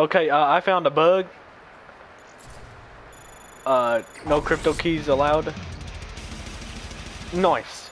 Okay, uh, I found a bug. Uh, no crypto keys allowed. Nice.